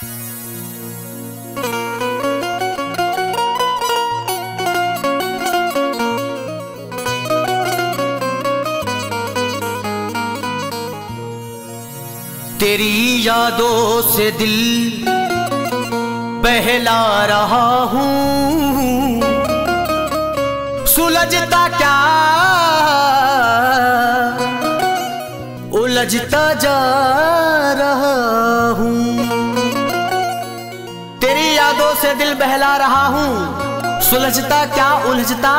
तेरी यादों से दिल बहला रहा हूँ। सुलझता क्या? उलझता जा रहा हूँ। से दिल बहला रहा हूँ। सुलझता क्या उलझता?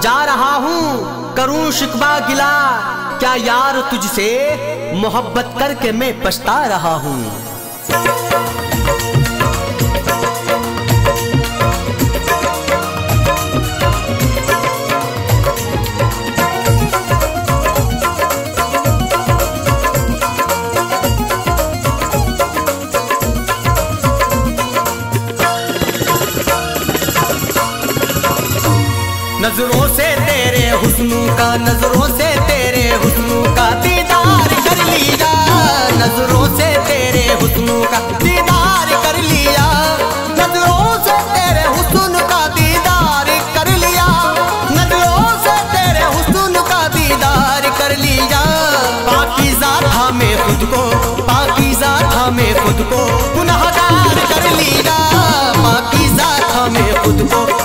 जा रहा हूँ। करूँ शिकवा गिला। क्या यार तुझसे मोहब्बत करके मैं पछता रहा हूँ? नज़रों से तेरे हुस्नों का, नज़रों से तेरे हुस्नों का दीदार कर लिया। नज़रों से तेरे हुस्नों का दीदार कर लिया। नज़रों से तेरे हुस्न का दीदार कर लिया। नज़रों से तेरे हुस्न का दीदार कर लिया। पाकिज़ा था मैं खुद को पाकिज़ा था मैं खुद को गुनाहगार कर लिया। पाकिज़ा था मैं खुद को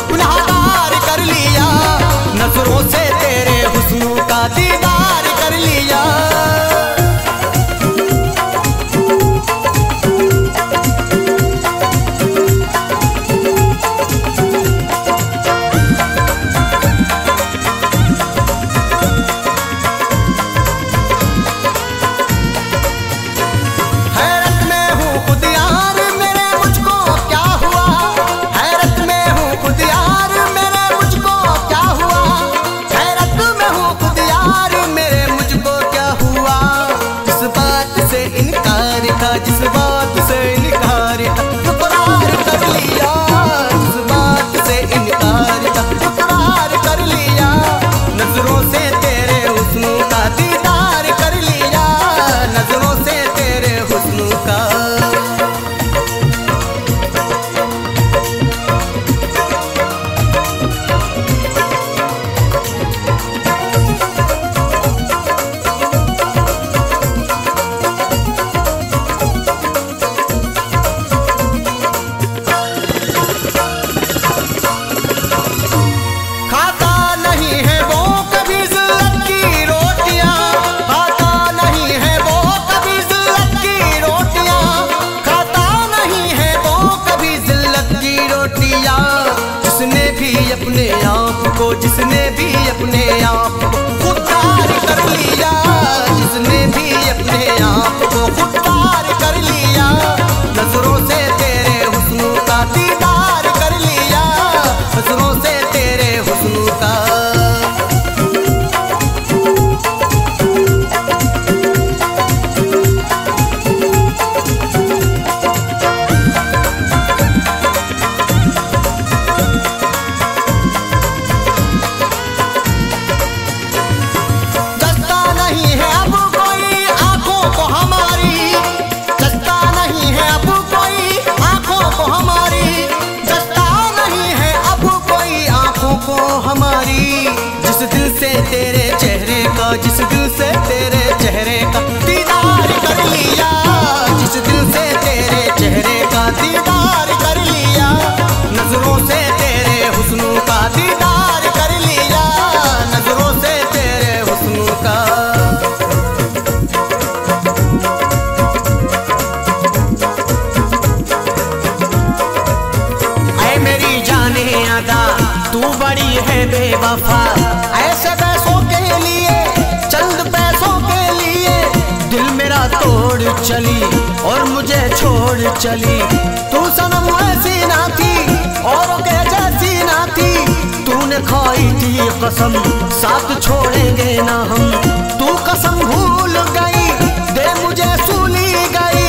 कसम, साथ छोड़ेंगे ना हम। तू कसम भूल गई, दे मुझे सुनी गई।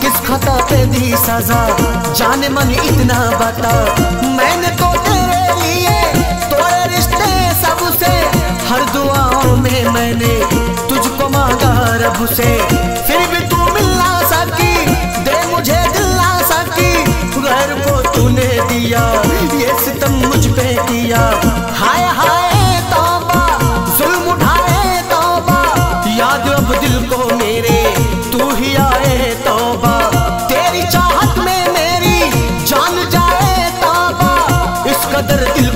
किस खता पे दी सजा, जाने मन इतना बता। मैंने तो तेरे लिए तोड़े रिश्ते सबसे। हर दुआओं में मैंने तुझको मांगा रब से। फिर भी तू मिलना सकी, दे मुझे दिला सकी। घर को तूने दिया, ये सितम मुझ पे किया। हाय हाय मेरे। तू ही आए तोबा। तेरी चाहत में मेरी जान जाए ताबा। इस कदर दिल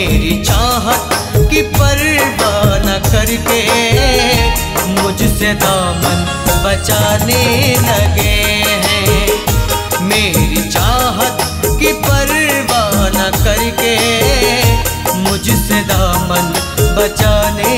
मेरी चाहत की परवाह न करके मुझसे दामन बचाने लगे हैं। मेरी चाहत की परवाह न करके मुझसे दामन बचाने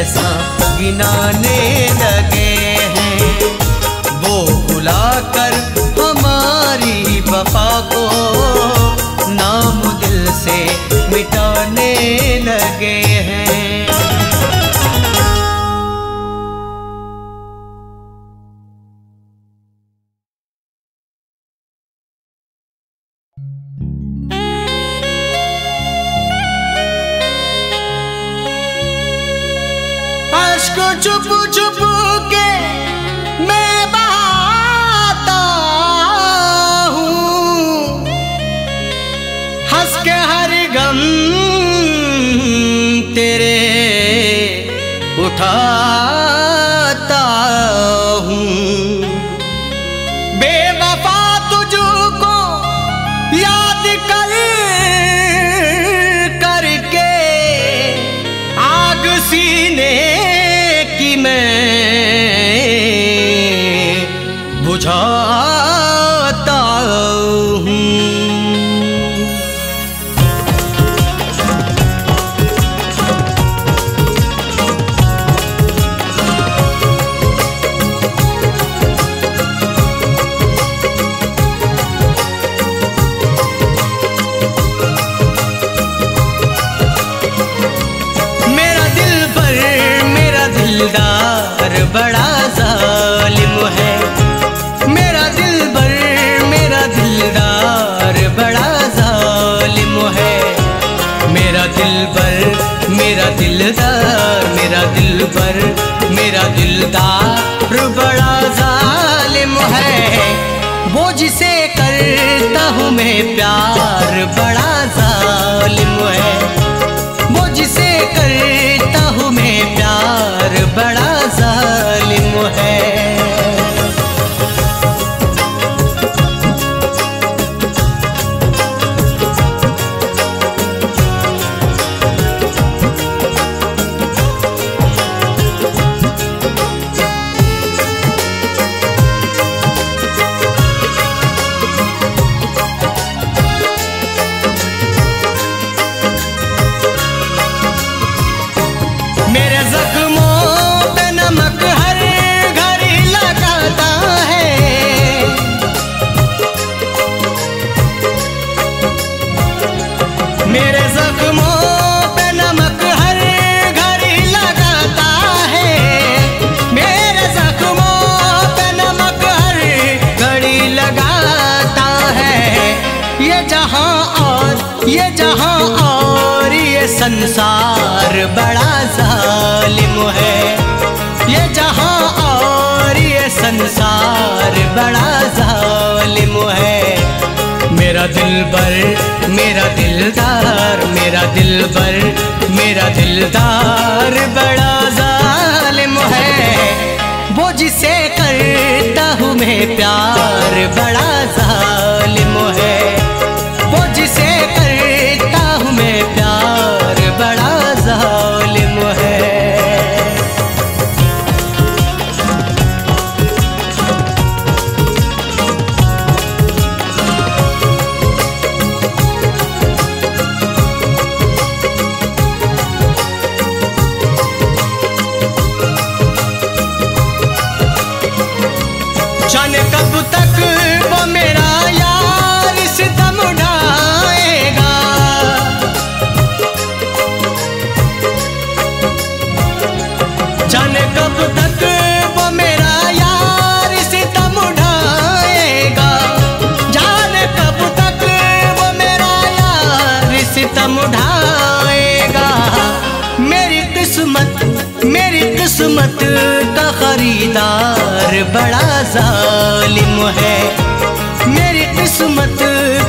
ऐसा गिनाने लगे। 啊 किरदार बड़ा जालिम है। वो जिसे करता हूँ मैं प्यार बड़ा जालिम है। संसार बड़ा जालिम है। ये जहाँ और ये संसार बड़ा जालिम है। मेरा दिल बर, मेरा दिलदार, मेरा दिल बर, मेरा दिलदार बड़ा जालिम है। वो जिसे करता हूँ मैं प्यार, बड़ा जालिम किस्मत का खरीदार बड़ा जालिम है। मेरी किस्मत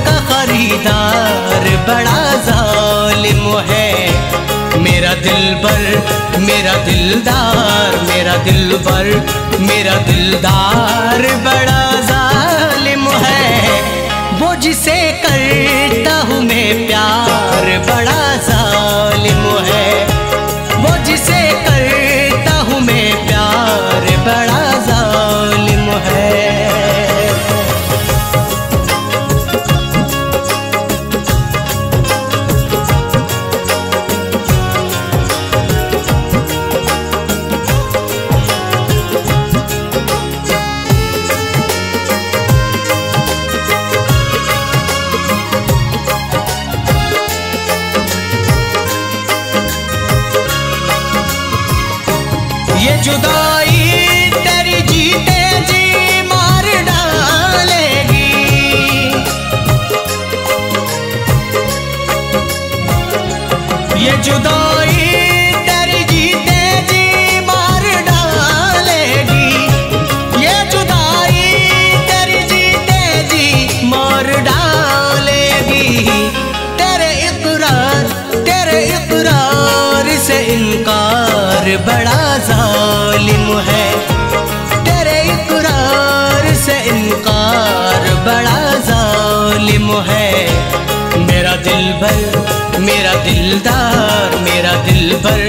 का खरीदार बड़ा जालिम है। मेरा दिल बर मेरा दिलदार, मेरा दिल बर मेरा दिलदार बड़ा जालिम है। वो जिसे करता हूँ मैं प्यार, बड़ा जालिम ये जुदाई तेरी जी मार डालेगी। ये जुदाई तेरी जी मार डालेगी। तेरे इकरार तेरे इकरार से इनकार बड़ा जालिम है। तेरे इकरार से इनकार बड़ा जालिम है। दिल भर, मेरा दिलदार, मेरा दिल भर,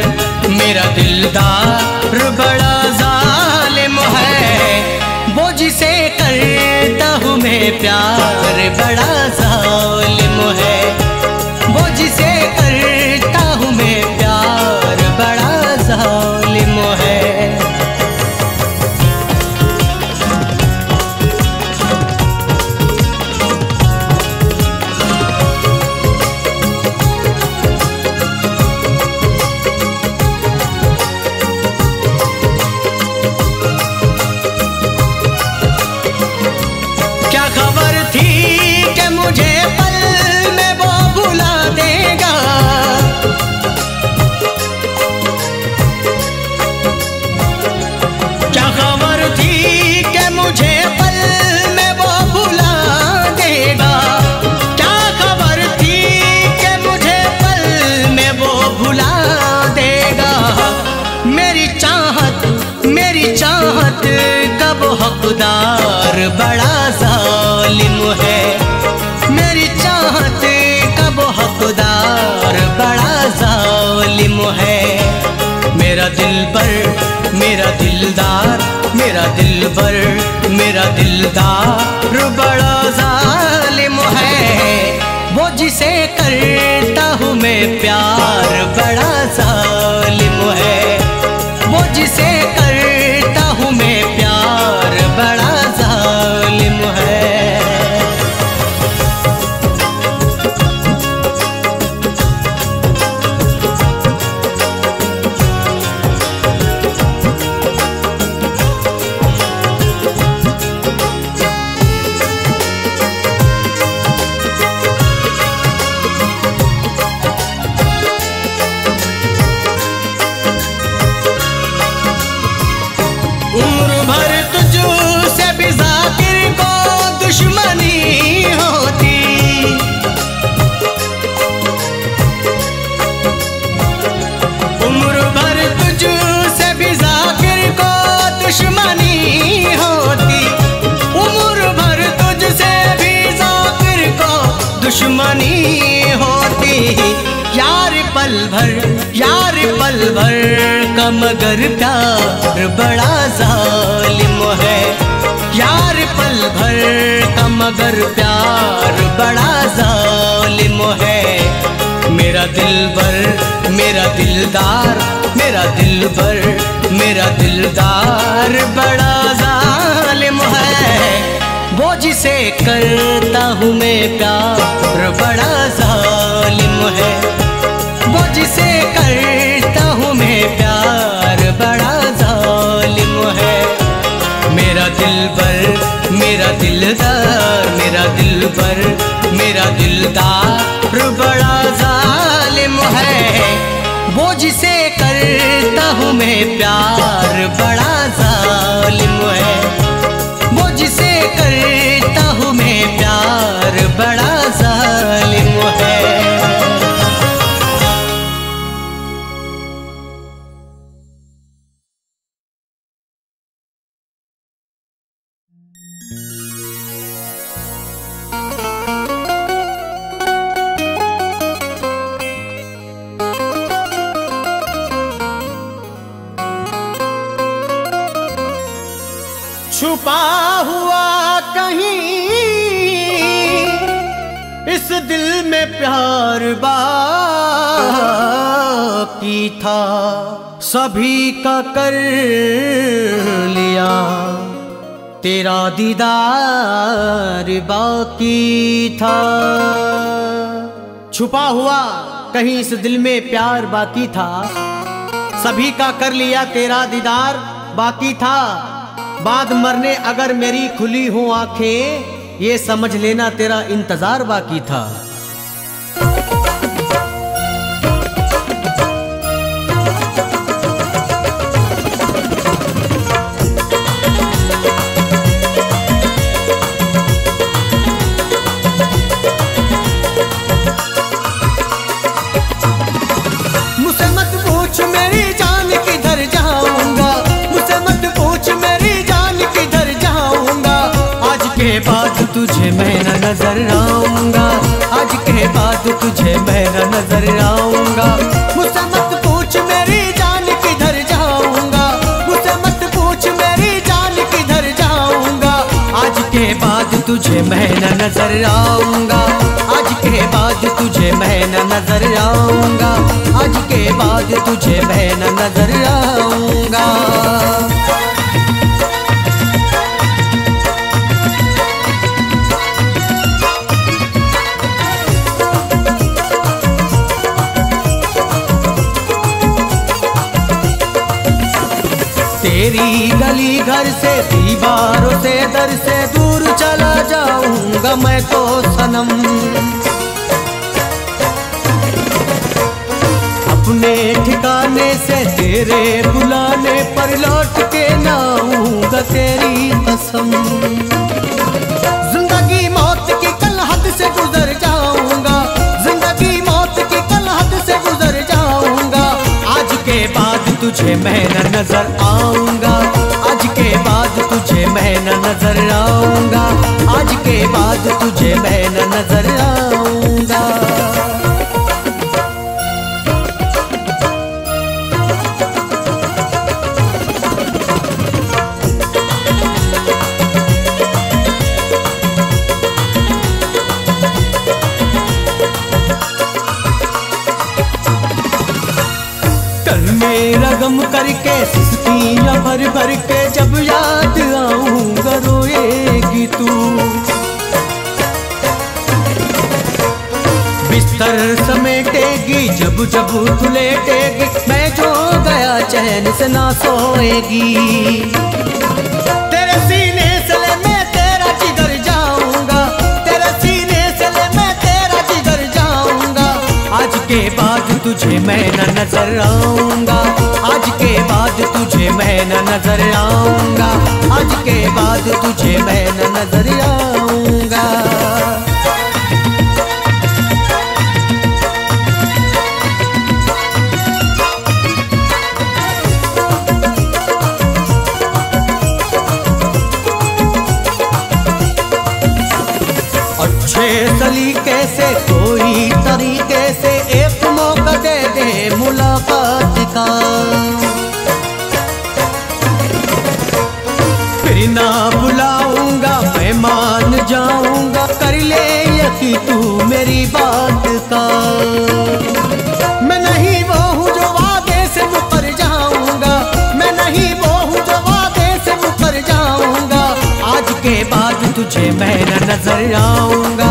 मेरा दिलदार बड़ा जालिम है। वो जिसे करता हूँ मैं प्यार, बड़ा जालिम मेरा दिल पर मेरा दिलदार, मेरा दिल पर मेरा दिलदार। बड़ा जालिम है, वो जिसे करता हूँ मैं प्यार। बड़ा जालिम मगर प्यार बड़ा जालिम है। यार पल भर का मगर प्यार बड़ा जालिम है। मेरा दिल भर, मेरा दिलदार, मेरा दिल भर, मेरा दिलदार बड़ा जालिम है। वो जिसे करता हूँ मैं प्यार बड़ा जालिम है। मेरा दिलदार, मेरा दिल पर, मेरा दिलदार बड़ा जालिम है। वो जिसे करता हूँ मैं प्यार, बड़ा जालिम है। वो जिसे करता हूँ मैं प्यार, बड़ा जालिम है। दिल में प्यार बाकी था, सभी का कर लिया। तेरा दीदार बाकी था। छुपा हुआ कहीं इस दिल में प्यार बाकी था, सभी का कर लिया तेरा दीदार बाकी था। बाद मरने अगर मेरी खुली हो आँखें ये समझ लेना तेरा इंतज़ार बाकी था। तुझे मैं न नज़र आऊँगा। आज के बाद तुझे मैं न नज़र आऊँगा। मुझसे मत पूछ मेरी जान किधर जाऊँगा। मुझसे मत पूछ मेरी जान किधर जाऊँगा। आज के बाद तुझे मैं न नज़र आऊँगा। आज के बाद तुझे मैं न नज़र आऊँगा। आज के बाद तुझे मैं न नज़र आऊँगा। तेरी गली घर से, दीवारों से, दर से दूर चला जाऊँगा मैं तो सनम। अपने ठिकाने से तेरे बुलाने पर लौट के ना आऊँगा तेरी कसम। ज़िंदगी मौत की कल हद से गुजर जाऊँगा। तुझे मैं नज़र आऊँगा। आज के बाद तुझे मैं नज़र आऊँगा। आज के बाद तुझे मैं न नज़र गम करके, सिसकियाँ भर भर के जब याद आऊँगा रोएगी तू। बिस्तर समेटेगी, जब जब तू लेटेगी, मैं जो गया चैन से ना सोएगी। के बाद तुझे मैं न नज़र आऊँगा। आज के बाद तुझे मैं न नज़र आऊँगा। आज के बाद तुझे मैं न नज़र आऊँगा। अच्छे सलीके से, कोई तरीके से एक मुलाकात का। फिर ना बुलाऊँगा, मैं मान जाऊँगा, कर ले यकी तू मेरी बात का। मैं नहीं वो हूँ जो वादे से मुकर जाऊँगा, मैं नहीं वो हूँ जो वादे से मुकर जाऊँगा। आज के बाद तुझे मैं नज़र आऊँगा।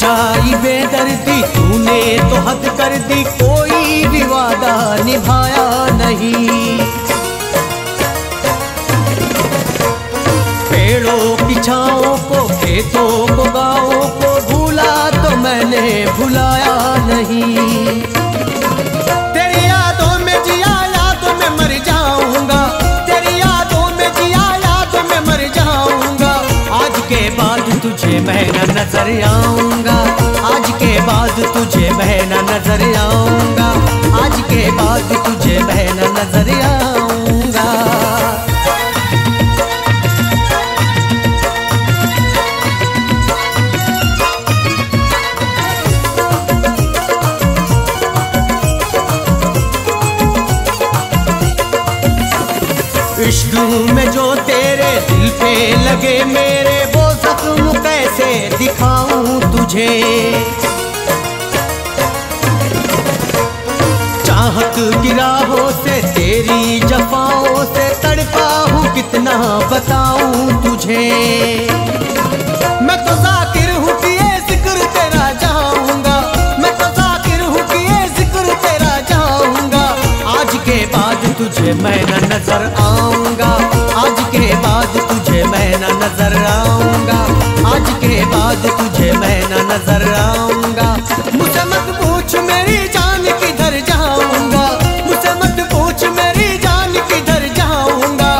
जाई बेदर्दी तूने तो हद कर दी कोई विवादा निभा खेतों गाँव को भूला तो मैंने भुलाया नहीं। तेरी यादों में जिया, यादों में मर जाऊँगा। तेरी यादों में जिया, यादों में मर जाऊँगा। आज के बाद तुझे मैं नज़र आऊँगा। आज के बाद तुझे मैं नज़र आऊँगा। आज के बाद तुझे मैं नज़र आऊँगा। लगे मेरे, वो जख्म कैसे दिखाऊँ तुझे? चाहत गिराहों से तेरी जफाओं से तड़पा हूँ कितना बताऊँ तुझे? मैं तो जाकिर हूँ कि ये ज़िक्र तेरा जाऊँगा। मैं तो जाकिर हूँ कि ये ज़िक्र तेरा जाऊँगा। आज के बाद तुझे मैं न नज़र आऊँगा। नज़र आऊँगा। आज के बाद तुझे मैं न नज़र आऊँगा। मुझे मत पूछ मेरी जान किधर जाऊँगा। मुझे मत पूछ मेरी जान किधर जाऊँगा।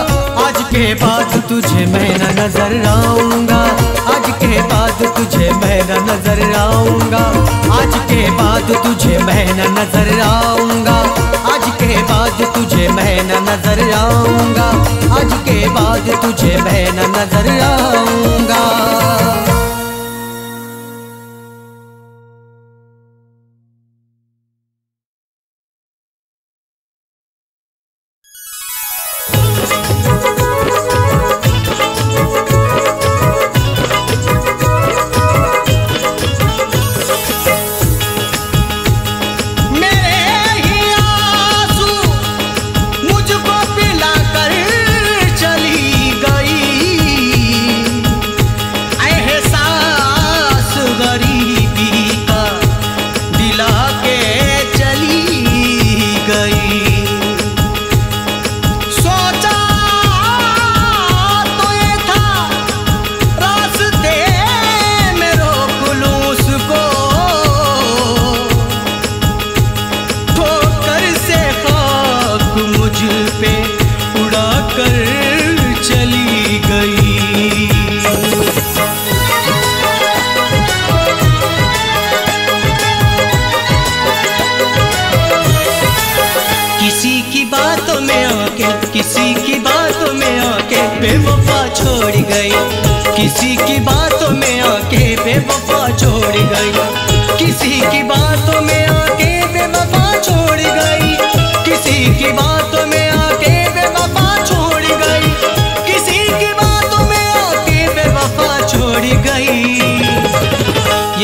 आज के बाद तुझे मैं न नज़र आऊँगा। आज के बाद तुझे मैं न नज़र आऊँगा। आज के बाद तुझे मैं न नज़र आऊँगा। आज के बाद तुझे मैं न नज़र आऊँगा। आज के बाद तुझे बहन नज़र आऊँगा।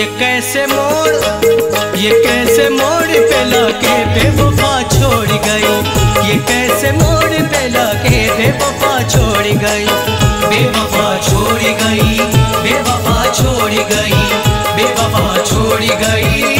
ये कैसे मोड़, ये कैसे मोड़ पे लाके बेवफा छोड़ गई ये कैसे मोड़ पे लाके बेवफा छोड़ गई बेवफा छोड़ गई, बेवफा छोड़ गई, बेवफा छोड़ गई।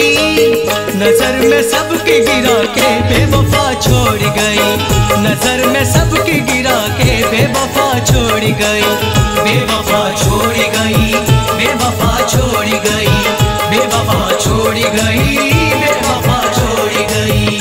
सबकी नज़र में सबके गिरा के बेवफा छोड़ गई। नज़र में सबकी गिरा के बेवफा छोड़ गई। बेवफा छोड़ गई, बेवफा छोड़ गई, बेवफा छोड़ गई, बेवफा छोड़ गई।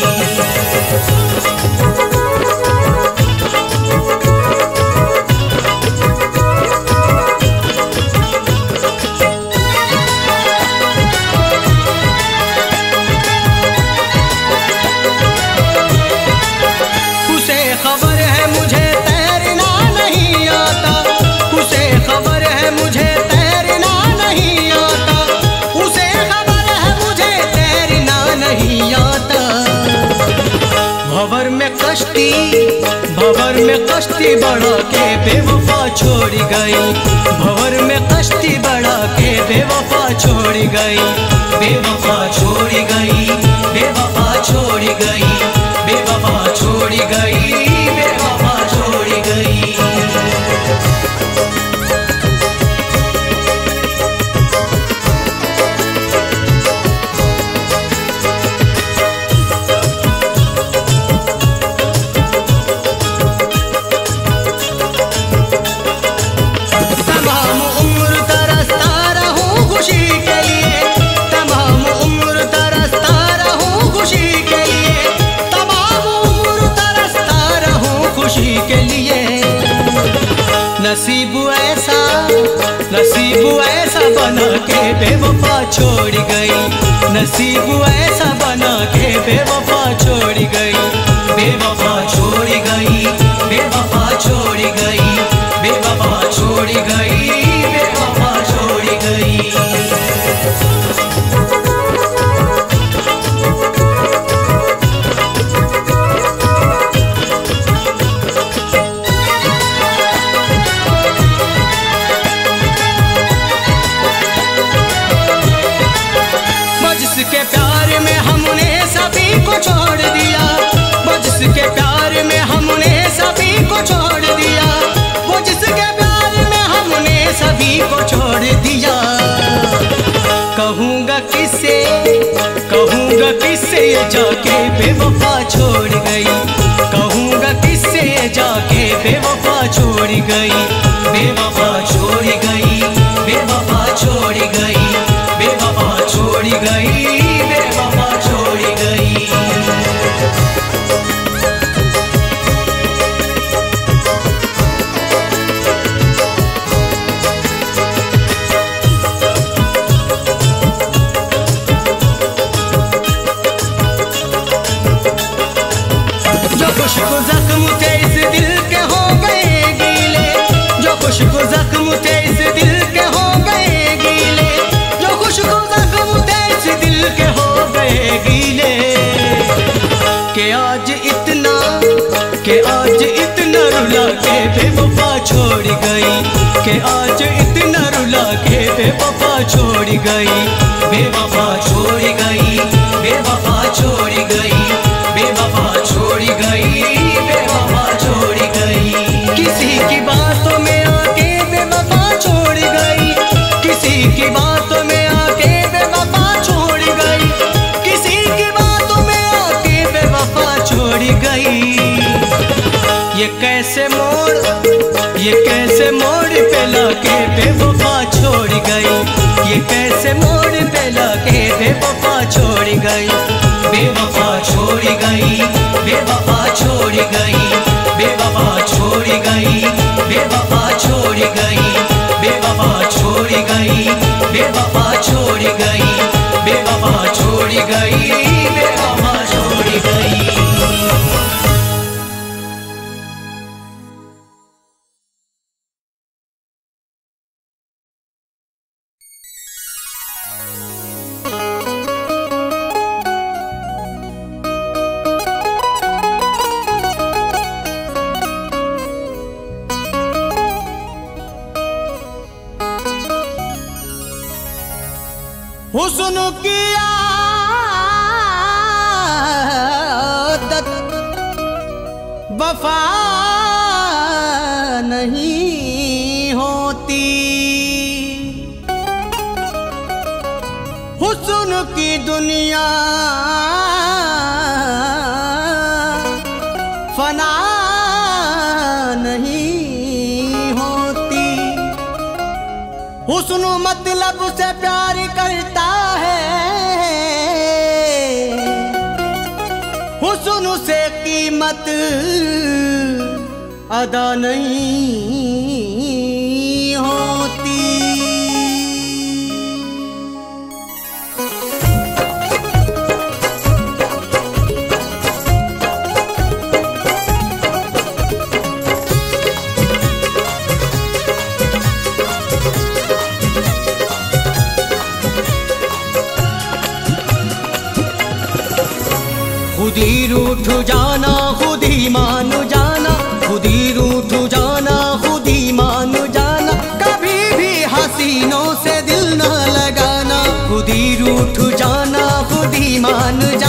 कश्ती भवर में कश्ती बढ़ा के बेवफा छोड़ गई भवर में कश्ती बढ़ा के बेवफा छोड़ गई बेवफा छोड़ गई, बेवफा छोड़ गई, बेवफा छोड़ गई, बेवफा छोड़ गई। sigo é ganhei बेवफा छोड़ गई, के आज इतना रुला के बेवफा छोड़ गई। बेवफा छोड़ गई, बेवफा छोड़ गई, बेवफा छोड़ गई, बेवफा छोड़ गई। किसी की बातों में आके बेवफा छोड़ गई, किसी की बातों ये कैसे मोड़, ये कैसे मोड़ पे लाके बेवफा छोड़ गई? ये कैसे मोड़ पे लाके बेवफा छोड़ गई? बेवफा छोड़ गई, बेवफा छोड़ गई, बेवफा छोड़ गई, बेवफा छोड़ गई, बेवफा छोड़ गई, बेवफा छोड़ गई, बेवफा छोड़ गई, बेवफा वफा अदा नहीं होती। खुद ही रूठ जाना खुद ही मान जाना मशीनों से दिल ना लगाना खुद ही रूठ जाना खुद ही मान जाना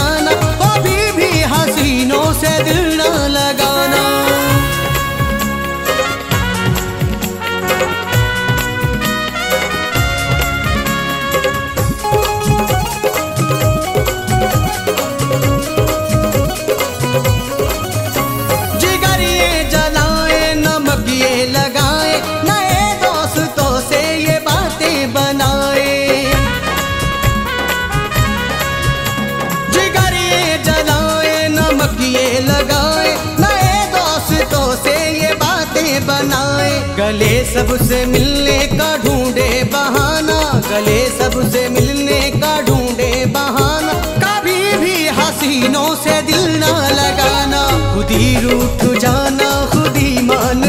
गले सबसे मिलने का ढूंढे बहाना, गले सबसे मिलने का ढूंढे बहाना। कभी भी हसीनों से दिल ना लगाना, खुद ही रूठ जाना, खुद ही मान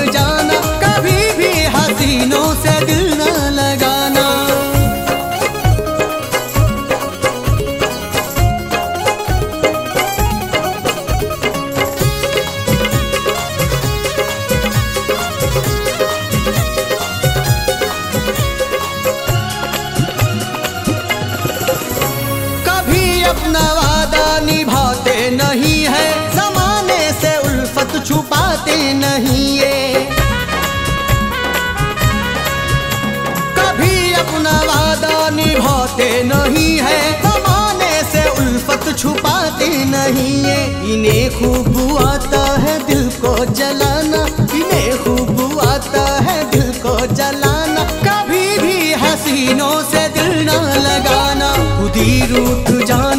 नहीं है। जमाने से उल्फत छुपाते नहीं है। इन्हें खूब आता है दिल को जलाना। इन्हें खूब आता है दिल को जलाना। कभी भी हसीनों से दिल ना लगाना। खुद ही रूठ जाना।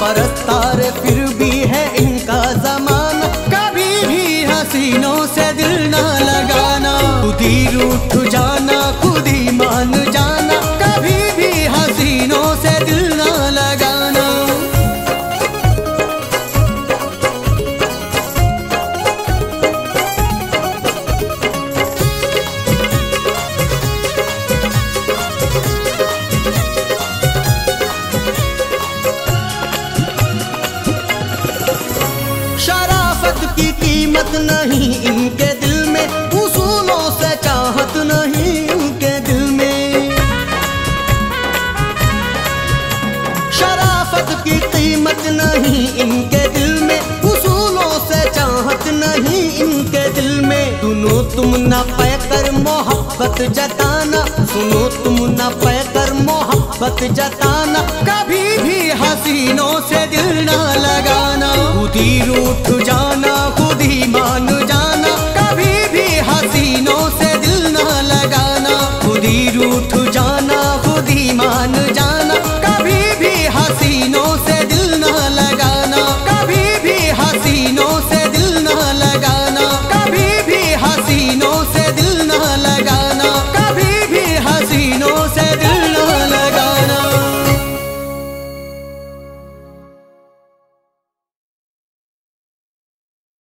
परस्तार फिर